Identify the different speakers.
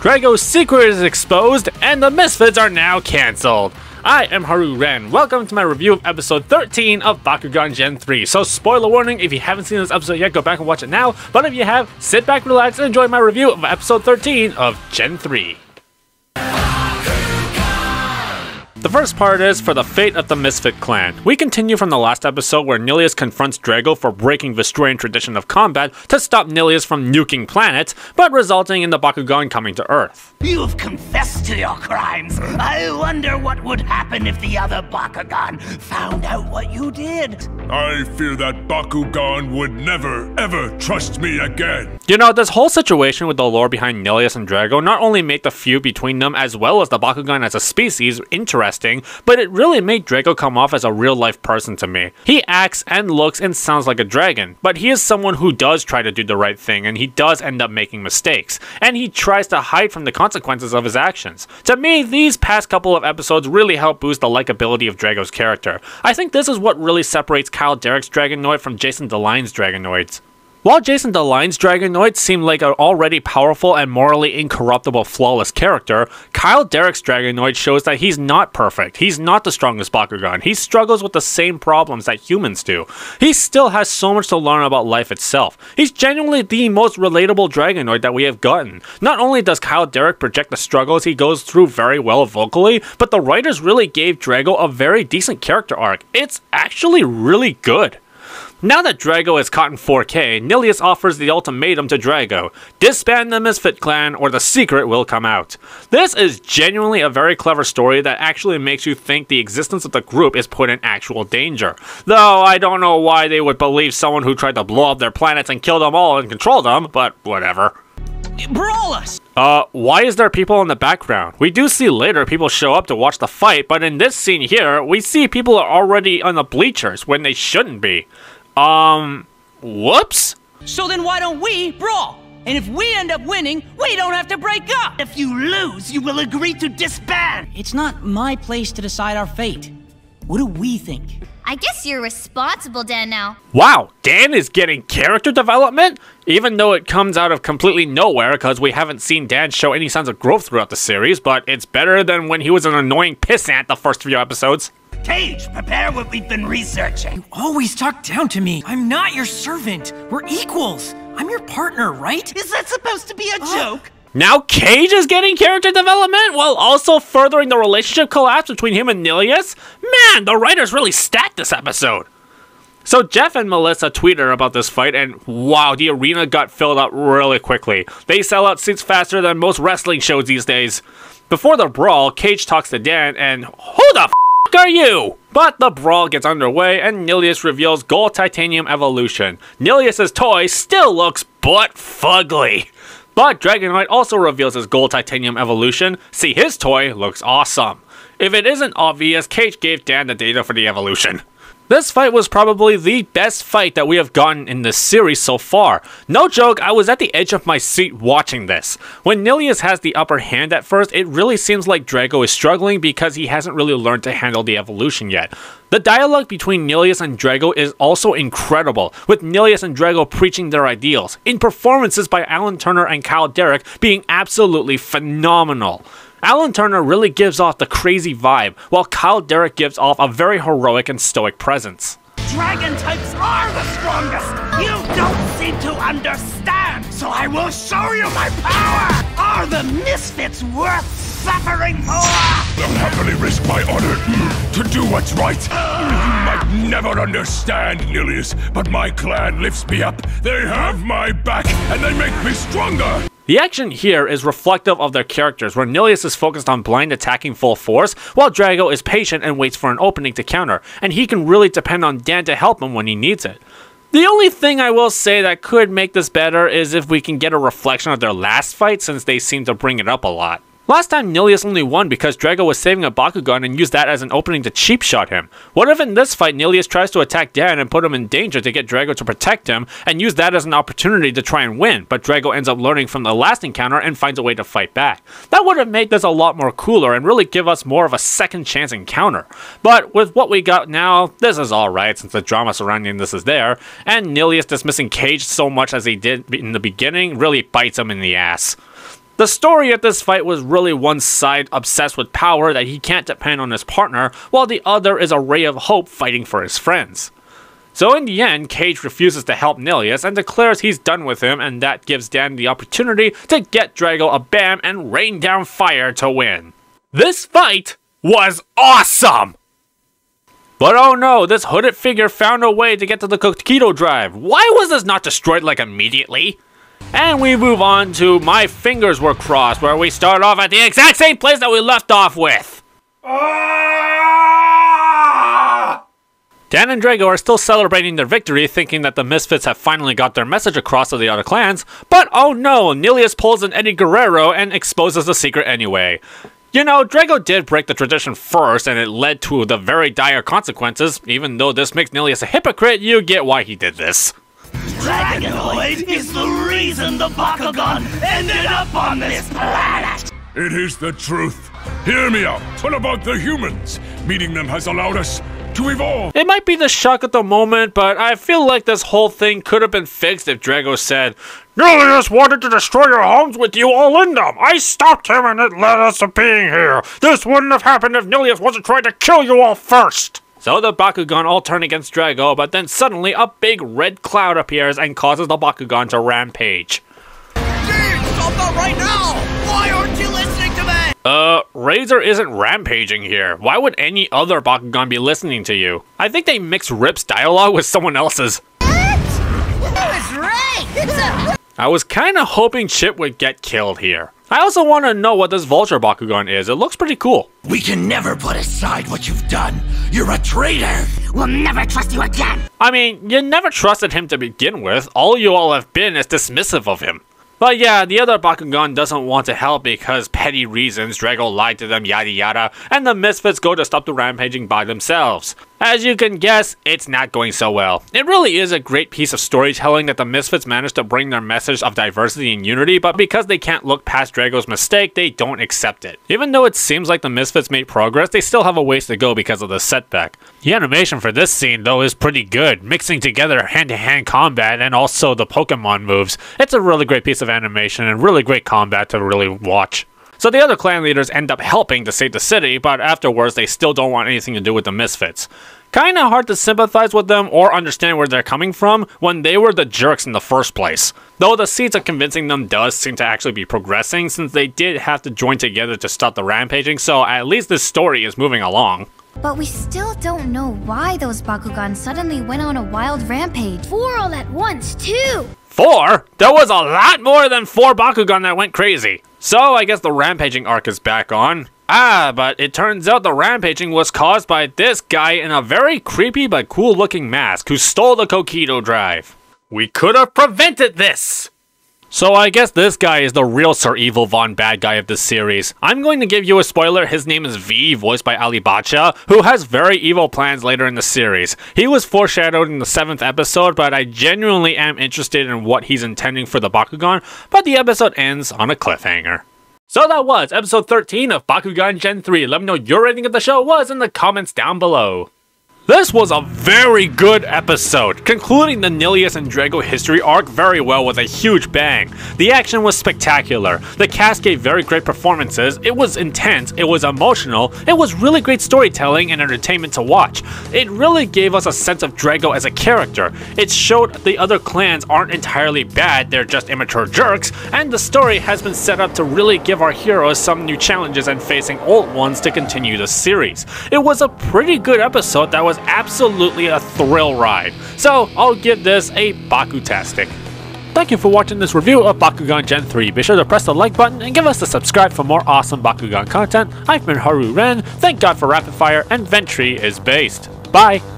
Speaker 1: Drago's secret is exposed, and the Misfits are now cancelled. I am Haru Ren. Welcome to my review of episode 13 of Bakugan Gen 3. So, spoiler warning, if you haven't seen this episode yet, go back and watch it now. But if you have, sit back, relax, and enjoy my review of episode 13 of Gen 3. The first part is for the fate of the Misfit clan. We continue from the last episode where Nilius confronts Drago for breaking Vestroian tradition of combat to stop Nilius from nuking planets, but resulting in the Bakugan coming to Earth.
Speaker 2: You've confessed to your crimes. I wonder what would happen if the other Bakugan found out what you did.
Speaker 3: I fear that Bakugan would never, ever trust me again.
Speaker 1: You know, this whole situation with the lore behind Nilius and Drago not only made the feud between them as well as the Bakugan as a species interesting, but it really made Drago come off as a real life person to me. He acts and looks and sounds like a dragon, but he is someone who does try to do the right thing and he does end up making mistakes, and he tries to hide from the consequences of his actions. To me, these past couple of episodes really help boost the likability of Drago's character. I think this is what really separates Kyle Derek's Dragonoid from Jason DeLine's Dragonoids. While Jason DeLine's Dragonoid seemed like an already powerful and morally incorruptible, flawless character, Kyle Derek's Dragonoid shows that he's not perfect. He's not the strongest Bakugan. He struggles with the same problems that humans do. He still has so much to learn about life itself. He's genuinely the most relatable Dragonoid that we have gotten. Not only does Kyle Derek project the struggles he goes through very well vocally, but the writers really gave Drago a very decent character arc. It's actually really good. Now that Drago is caught in 4K, Nilius offers the ultimatum to Drago disband the Misfit clan or the secret will come out. This is genuinely a very clever story that actually makes you think the existence of the group is put in actual danger. Though I don't know why they would believe someone who tried to blow up their planets and kill them all and control them, but whatever.
Speaker 2: Brawl us!
Speaker 1: Uh, why is there people in the background? We do see later people show up to watch the fight, but in this scene here, we see people are already on the bleachers when they shouldn't be. Um, whoops?
Speaker 4: So then why don't we brawl? And if we end up winning, we don't have to break up!
Speaker 2: If you lose, you will agree to disband.
Speaker 4: It's not my place to decide our fate. What do we think?
Speaker 5: I guess you're responsible, Dan, now.
Speaker 1: Wow, Dan is getting character development? Even though it comes out of completely nowhere because we haven't seen Dan show any signs of growth throughout the series, but it's better than when he was an annoying pissant the first few episodes.
Speaker 2: Cage, prepare what we've been researching.
Speaker 6: You Always talk down to me. I'm not your servant. We're equals. I'm your partner, right?
Speaker 2: Is that supposed to be a joke?
Speaker 1: Now Cage is getting character development while also furthering the relationship collapse between him and Nilius? Man, the writers really stacked this episode. So Jeff and Melissa tweeted about this fight, and wow, the arena got filled up really quickly. They sell out seats faster than most wrestling shows these days. Before the brawl, Cage talks to Dan, and who the f are you? But the brawl gets underway, and Nilius reveals Gold Titanium Evolution. Nilius's toy still looks butt fugly. But Dragonoid also reveals his Gold Titanium Evolution. See, his toy looks awesome. If it isn't obvious, Cage gave Dan the data for the evolution. This fight was probably the best fight that we have gotten in this series so far. No joke, I was at the edge of my seat watching this. When Nilius has the upper hand at first, it really seems like Drago is struggling because he hasn't really learned to handle the evolution yet. The dialogue between Nilius and Drago is also incredible, with Nilius and Drago preaching their ideals, in performances by Alan Turner and Kyle Derrick being absolutely phenomenal. Alan Turner really gives off the crazy vibe, while Kyle Derrick gives off a very heroic and stoic presence.
Speaker 2: Dragon types are the strongest. You don't seem to understand. So I will show you my power. Are the misfits worth suffering for?
Speaker 3: I'll happily risk my honor to do what's right. You might never understand, Nilius, but my clan lifts me up. They have my back, and they make me stronger.
Speaker 1: The action here is reflective of their characters, where Nilius is focused on blind attacking full force, while Drago is patient and waits for an opening to counter, and he can really depend on Dan to help him when he needs it. The only thing I will say that could make this better is if we can get a reflection of their last fight since they seem to bring it up a lot. Last time Nilius only won because Drago was saving a Bakugan and used that as an opening to cheap shot him. What if in this fight Nilius tries to attack Dan and put him in danger to get Drago to protect him and use that as an opportunity to try and win, but Drago ends up learning from the last encounter and finds a way to fight back. That would have made this a lot more cooler and really give us more of a second chance encounter. But with what we got now, this is alright since the drama surrounding this is there, and Nilius dismissing Cage so much as he did in the beginning really bites him in the ass. The story of this fight was really one side obsessed with power that he can't depend on his partner, while the other is a ray of hope fighting for his friends. So in the end, Cage refuses to help Nilius and declares he's done with him, and that gives Dan the opportunity to get Drago a BAM and rain down fire to win. This fight was awesome! But oh no, this hooded figure found a way to get to the Kokkido Drive. Why was this not destroyed like immediately? And we move on to My Fingers Were Crossed, where we start off at the exact same place that we left off with. Dan and Drago are still celebrating their victory, thinking that the Misfits have finally got their message across to the other clans, but oh no, Nilius pulls an Eddie Guerrero and exposes the secret anyway. You know, Drago did break the tradition first, and it led to the very dire consequences. Even though this makes Nilius a hypocrite, you get why he did this.
Speaker 2: Dragonoid is the reason the Bakugan ended up on this planet!
Speaker 3: It is the truth. Hear me out. What about the humans? Meeting them has allowed us to evolve.
Speaker 1: It might be the shock at the moment, but I feel like this whole thing could have been fixed if Drago said, Nilius wanted to destroy your homes with you all in them. I stopped him and it led us to being here. This wouldn't have happened if Nilius wasn't trying to kill you all first. So the Bakugan all turn against Drago, but then suddenly a big red cloud appears and causes the Bakugan to rampage.
Speaker 4: Stop that right now! Why aren't you listening to me?
Speaker 1: Uh, Razor isn't rampaging here. Why would any other Bakugan be listening to you? I think they mix Rip's dialogue with someone else's.
Speaker 5: That was right!
Speaker 1: I was kinda hoping Chip would get killed here. I also want to know what this Vulture Bakugan is. It looks pretty cool.
Speaker 2: We can never put aside what you've done. You're a traitor. We'll never trust you again.
Speaker 1: I mean, you never trusted him to begin with. All you all have been is dismissive of him. But yeah, the other Bakugan doesn't want to help because petty reasons, Drago lied to them, yada yada, and the Misfits go to stop the rampaging by themselves. As you can guess, it's not going so well. It really is a great piece of storytelling that the Misfits managed to bring their message of diversity and unity, but because they can't look past Drago's mistake, they don't accept it. Even though it seems like the Misfits made progress, they still have a ways to go because of the setback. The animation for this scene, though, is pretty good, mixing together hand-to-hand combat and also the Pokemon moves. It's a really great piece of animation and really great combat to really watch. So the other clan leaders end up helping to save the city, but afterwards they still don't want anything to do with the Misfits. Kinda hard to sympathize with them or understand where they're coming from when they were the jerks in the first place. Though the seeds of convincing them does seem to actually be progressing since they did have to join together to stop the rampaging, so at least this story is moving along.
Speaker 5: But we still don't know why those Bakugan suddenly went on a wild rampage. Four all at once, too!
Speaker 1: Four? There was a lot more than four Bakugan that went crazy. So I guess the rampaging arc is back on. Ah, but it turns out the rampaging was caused by this guy in a very creepy but cool looking mask who stole the Kokkido Drive. We could have prevented this! So I guess this guy is the real Sir Evil Von bad guy of this series. I'm going to give you a spoiler, his name is V, voiced by Ali Bacha, who has very evil plans later in the series. He was foreshadowed in the 7th episode, but I genuinely am interested in what he's intending for the Bakugan, but the episode ends on a cliffhanger. So that was episode 13 of Bakugan Gen 3. Let me know your rating of the show was in the comments down below. This was a very good episode, concluding the Nilius and Drago history arc very well with a huge bang. The action was spectacular, the cast gave very great performances, it was intense, it was emotional, it was really great storytelling and entertainment to watch. It really gave us a sense of Drago as a character. It showed the other clans aren't entirely bad, they're just immature jerks, and the story has been set up to really give our heroes some new challenges and facing old ones to continue the series. It was a pretty good episode that absolutely a thrill ride. So I'll give this a Bakutastic. Thank you for watching this review of Bakugan Gen 3. Be sure to press the like button and give us a subscribe for more awesome Bakugan content. I've been Haru Ren, thank God for Rapid Fire, and Ventri is based. Bye!